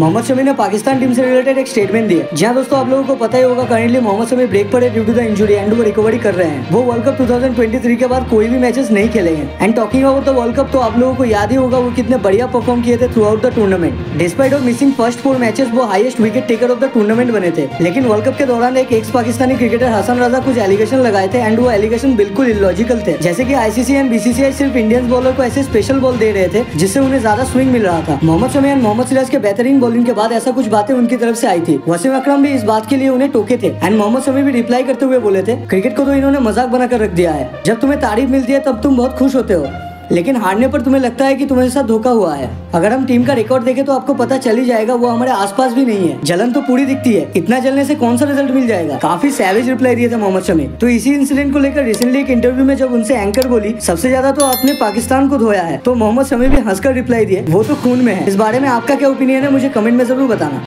मोहम्मद शमी ने पाकिस्तान टीम से रिलेटेड एक स्टेटमेंट दिया जहाँ दोस्तों, आप लोगों को पता ही होगा करेंटली मोहम्मद शमी ब्रेक पर है due to the injury and वो रिकवरी कर रहे हैं। वो वर्ल्ड कप 2023 के बाद कोई भी मैचेस नहीं खेले हैं। And talking about the world cup तो आप लोगों को याद ही होगा वो कितने बढ़िया परफॉर्म किए थे throughout the tournament despite of missing first four matches वो highest wicket taker of the tournament बने थे। लेकिन वर्ल्ड कप के दौरान एक एक्स पाकिस्तानी क्रिकेटर हसन राजा कुछ एलिगेशन लगाए थे एंड वो एलिगेशन बिल्कुल इलॉजिकल थे। जैसे की आईसीसी एंड बीसीसीआई सिर्फ़ इंडियन बॉलर को ऐसे स्पेशल बॉल दे रहे थे, जिससे उन्हें ज़्यादा स्विंग मिल रहा था। मोहम्मद शमी एंड मोहम्मद सिराज के बेहतरीन बॉलिंग के बाद ऐसा कुछ बातें उनकी तरफ़ से आई थी। वसीम अकरम भी इस बात के लिए उन्हें टोके थे। एंड मोहम्मद शमी भी रिप्लाई करते हुए बोले थे, क्रिकेट को तो इन्होंने मज़ाक बनाकर रख दिया है। जब तुम्हें तारीफ़ मिलती है, तब तुम बहुत खुश होते हो। लेकिन हारने पर तुम्हें लगता है कि तुम्हारे साथ धोखा हुआ है। अगर हम टीम का रिकॉर्ड देखें तो आपको पता चल ही जाएगा, वो हमारे आसपास भी नहीं है। जलन तो पूरी दिखती है। इतना जलने से कौन सा रिज़ल्ट मिल जाएगा? काफ़ी सैवेज रिप्लाई दिए थे मोहम्मद शमी। तो इसी इंसिडेंट को लेकर रिसेंटली एक इंटरव्यू में जब उनसे एंकर बोली, सबसे ज़्यादा तो आपने पाकिस्तान को धोया है। तो मोहम्मद शमी भी हंसकर रिप्लाई दिए, वो तो खून में है। इस बारे में आपका क्या ओपिनियन है? मुझे कमेंट में ज़रूर बताना।